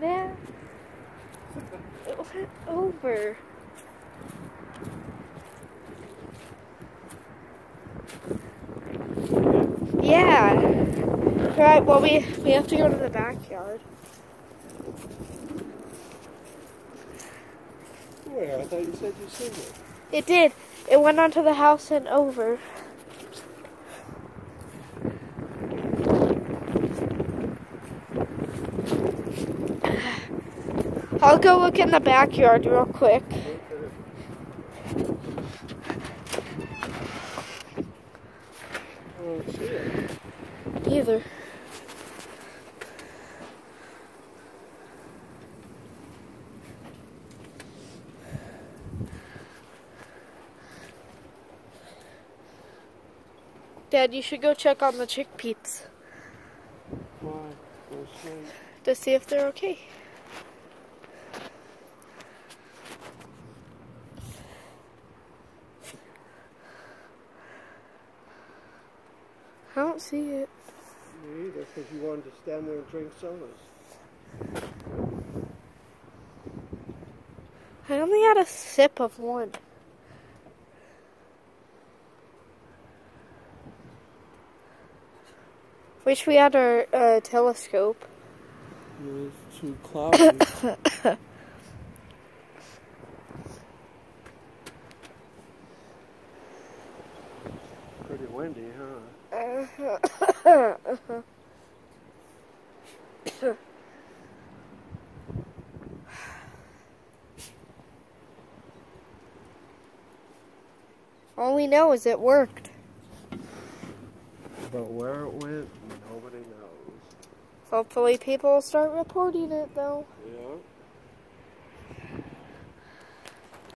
Yeah. It went over. Yeah. Right, well we we have to go to the backyard. Where? I thought you said you seen it. It did. It went onto the house and over. I'll go look in the backyard real quick. I don't see it. Either. Dad, you should go check on the chickpeas Why? To see if they're okay. I don't see it. Me either, because you wanted to stand there and drink sodas. I only had a sip of one. Wish we had our uh, telescope. It was too cloudy. Pretty windy, huh? All we know is it worked. But where it went, nobody knows. Hopefully people will start reporting it though. Yeah.